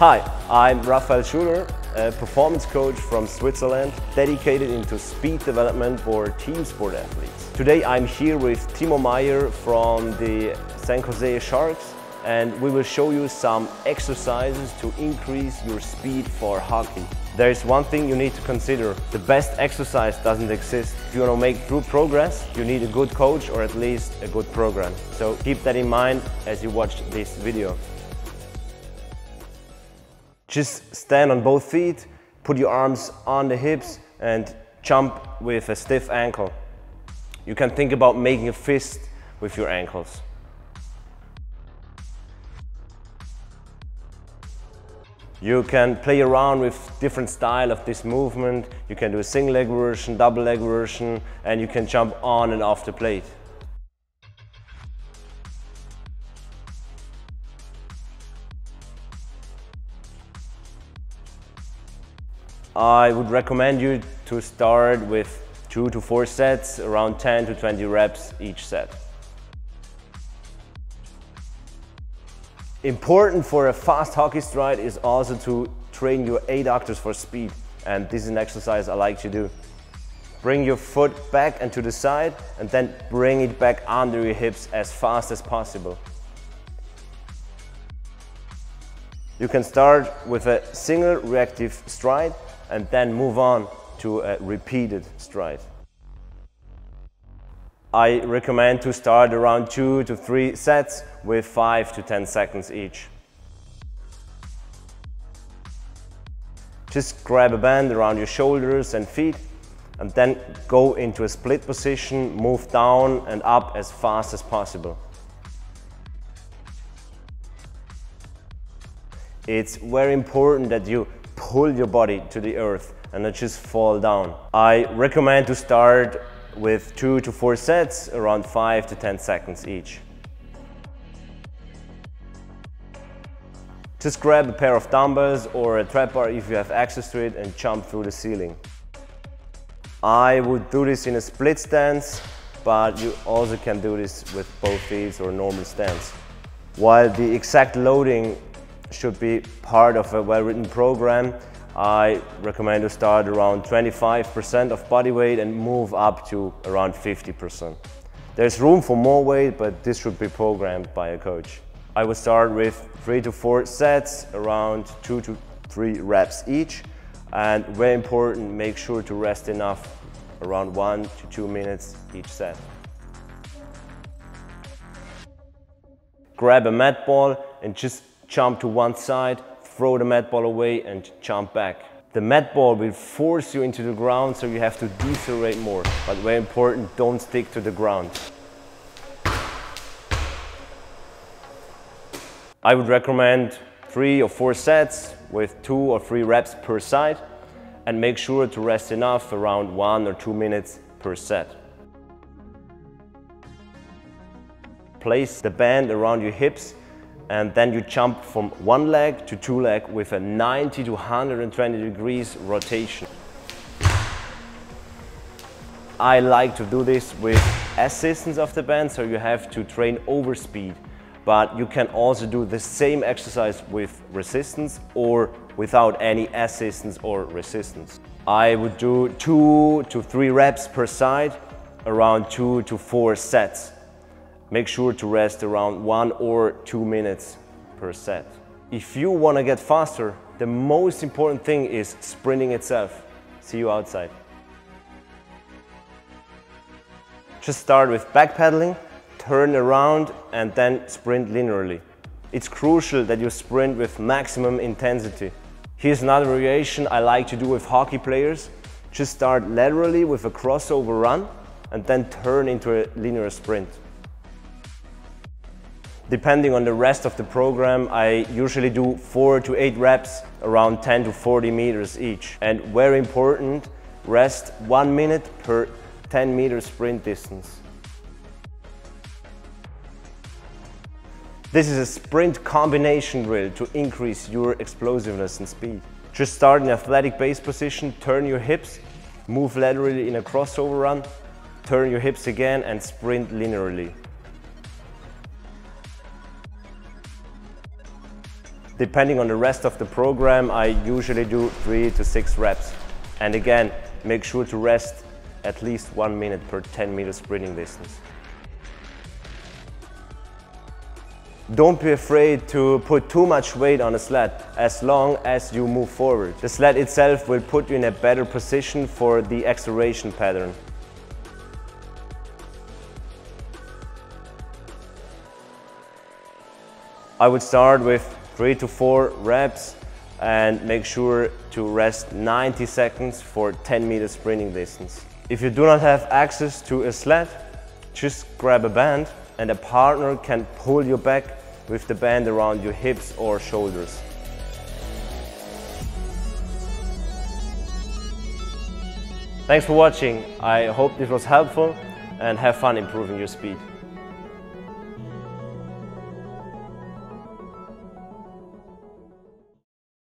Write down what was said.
Hi, I'm Raphael Schuler, a performance coach from Switzerland, dedicated into speed development for team sport athletes. Today I'm here with Timo Meier from the San Jose Sharks and we will show you some exercises to increase your speed for hockey. There is one thing you need to consider. The best exercise doesn't exist. If you want to make true progress, you need a good coach or at least a good program. So keep that in mind as you watch this video. Just stand on both feet, put your arms on the hips and jump with a stiff ankle. You can think about making a fist with your ankles. You can play around with different style of this movement. You can do a single leg version, double leg version, and you can jump on and off the plate. I would recommend you to start with two to four sets, around 10 to 20 reps each set. Important for a fast hockey stride is also to train your adductors for speed. And this is an exercise I like to do. Bring your foot back and to the side and then bring it back under your hips as fast as possible. You can start with a single reactive stride and then move on to a repeated stride. I recommend to start around two to three sets with five to 10 seconds each. Just grab a band around your shoulders and feet and then go into a split position, move down and up as fast as possible. It's very important that you pull your body to the earth and not just fall down. I recommend to start with two to four sets, around five to 10 seconds each. Just grab a pair of dumbbells or a trap bar if you have access to it and jump through the ceiling. I would do this in a split stance, but you also can do this with both feet or normal stance. While the exact loading should be part of a well-written program. I recommend to start around 25% of body weight and move up to around 50%. There's room for more weight, but this should be programmed by a coach. I would start with three to four sets, around two to three reps each. And very important, make sure to rest enough, around one to two minutes each set. Grab a mat ball and just jump to one side, throw the mat ball away and jump back. The mat ball will force you into the ground so you have to decelerate more. But very important, don't stick to the ground. I would recommend three or four sets with two or three reps per side and make sure to rest enough around one or two minutes per set. Place the band around your hips and then you jump from one leg to two leg with a 90 to 120 degrees rotation. I like to do this with assistance of the band, so you have to train over speed. But you can also do the same exercise with resistance or without any assistance or resistance. I would do two to three reps per side, around two to four sets. Make sure to rest around one or two minutes per set. If you want to get faster, the most important thing is sprinting itself. See you outside. Just start with backpedaling, turn around and then sprint linearly. It's crucial that you sprint with maximum intensity. Here's another variation I like to do with hockey players. Just start laterally with a crossover run and then turn into a linear sprint. Depending on the rest of the program, I usually do four to eight reps, around 10 to 40 meters each. And very important, rest one minute per 10 meter sprint distance. This is a sprint combination drill to increase your explosiveness and speed. Just start in athletic base position, turn your hips, move laterally in a crossover run, turn your hips again and sprint linearly. Depending on the rest of the program, I usually do three to six reps. And again, make sure to rest at least one minute per 10 meter sprinting distance. Don't be afraid to put too much weight on a sled as long as you move forward. The sled itself will put you in a better position for the acceleration pattern. I would start with three to four reps and make sure to rest 90 seconds for 10 meter sprinting distance. If you do not have access to a sled, just grab a band and a partner can pull you back with the band around your hips or shoulders. Thanks for watching. I hope this was helpful and have fun improving your speed.